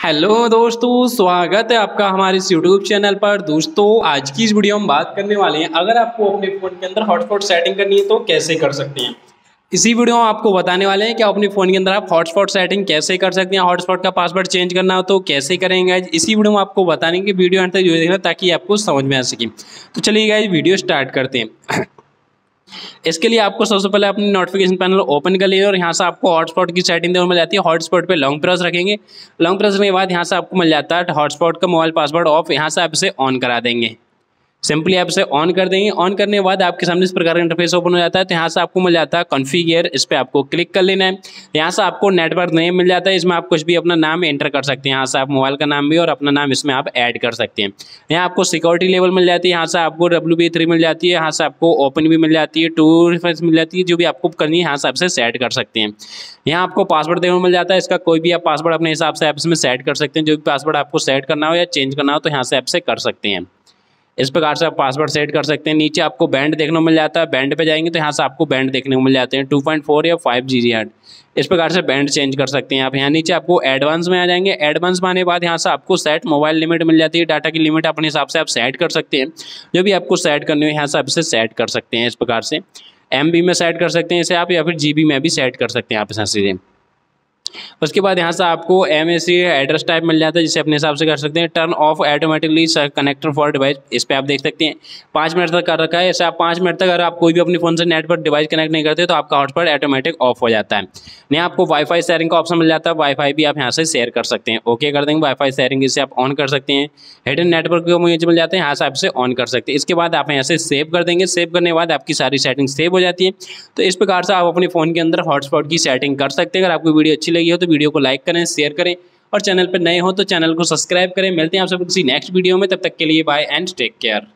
Hello दोस्तों, स्वागत है आपका हमारे इस यूट्यूब चैनल पर। दोस्तों, आज की इस वीडियो में बात करने वाले हैं। अगर आपको अपने फ़ोन के अंदर हॉटस्पॉट सेटिंग करनी है तो कैसे कर सकते हैं? इसी वीडियो में आपको बताने वाले हैं कि अपने फ़ोन के अंदर आप हॉटस्पॉट सेटिंग कैसे कर सकते हैं। हॉटस्पॉट का पासवर्ड चेंज करना हो तो कैसे करेंगे इसी वीडियो में आपको बताने की वीडियो अंत तक जो देखना ताकि आपको समझ में आ सके। तो चलिए गाइज़ वीडियो स्टार्ट करते हैं। इसके लिए आपको सबसे पहले अपनी नोटिफिकेशन पैनल ओपन कर लीजिए और यहाँ से आपको हॉटस्पॉट की सेटिंग देखने मिल जाती है। हॉटस्पॉट पे लॉन्ग प्रेस रखेंगे। लॉन्ग प्रेस के बाद यहाँ से आपको मिल जाता है हॉटस्पॉट का मोबाइल पासवर्ड ऑफ़ यहाँ से आप इसे ऑन करा देंगे। सिंपली आप इसे ऑन कर देंगे। ऑन करने के बाद आपके सामने इस प्रकार का इंटरफेस ओपन हो जाता है तो यहाँ से आपको मिल जाता है कॉन्फ़िगर इस पर आपको क्लिक कर लेना है। यहाँ से आपको नेटवर्क नेम मिल जाता है। इसमें आप कुछ भी अपना नाम एंटर कर सकते हैं। यहाँ से आप मोबाइल का नाम भी और अपना नाम इसमें आप ऐड कर सकते हैं। यहाँ आपको सिक्योरिटी लेवल मिल जाती है। यहाँ से आपको डब्ल्यू मिल जाती है। यहाँ से आपको ओपन भी मिल जाती है। टू रिफरेंस मिल जाती है। जो भी आपको करनी है, यहाँ से आपसे सेट कर सकते हैं। यहाँ आपको पासवर्ड देखने को मिल जाता है। इसका कोई भी आप पासवर्ड अपने हिसाब से आप इसमें सेट कर सकते हैं। जो भी पासवर्ड आपको सेट करना हो या चेंज करना हो तो यहाँ से आपसे कर सकते हैं। इस प्रकार से आप पासवर्ड सेट कर सकते हैं। नीचे आपको बैंड देखने को मिल जाता है। बैंड पे जाएँगे तो यहाँ से आपको बैंड देखने को मिल जाते हैं। 2.4 या 5 जी जी इस प्रकार से बैंड चेंज कर सकते हैं आप। यहाँ नीचे आपको एडवांस में आ जाएँगे। एडवांस में आने के बाद यहाँ से आपको सेट मोबाइल लिमिट मिल जाती है। डाटा की लिमिट अपने हिसाब से आप सेट कर सकते हैं। जो भी आपको सेट करनी हो, यहाँ से आप इसे सेट कर सकते हैं। इस प्रकार से एम में सेट कर सकते हैं इसे आप या फिर जी में भी सेट कर सकते हैं आप इस। से उसके बाद यहाँ से आपको एम एड्रेस टाइप मिल जाता है, जिसे अपने हिसाब से कर सकते हैं। Turn off automatically connector for device इस पर आप देख सकते हैं। पाँच मिनट तक कर रखा है। ऐसे आप पाँच मिनट तक अगर आप कोई भी अपने फ़ोन से नेट पर डिवाइस कनेक्ट नहीं करते तो आपका हॉटस्पॉट ऑटोमेटिक ऑफ़ हो जाता है। यहाँ आपको वाईफाई शेयरिंग का ऑप्शन मिल जाता है। वाईफाई भी आप यहाँ से शेयर कर सकते हैं। ओके कर देंगे। वाईफाई शेयरिंग इसे आप ऑन कर सकते हैं। हिडन नेटवर्क मुझे मिल जाते हैं। यहाँ से आप इसे ऑन कर सकते हैं। इसके बाद आप यहाँ से सेव कर देंगे। सेव करने के बाद आपकी सारी सेटिंग सेव हो जाती है। तो इस प्रकार से आप अपने फ़ोन के अंदर हॉटस्पॉट की सेटिंग कर सकते हैं। अगर आपको वीडियो अच्छी हो तो वीडियो को लाइक करें, शेयर करें और चैनल पर नए हो तो चैनल को सब्सक्राइब करें। मिलते हैं आप सब किसी नेक्स्ट वीडियो में। तब तक के लिए बाय एंड टेक केयर।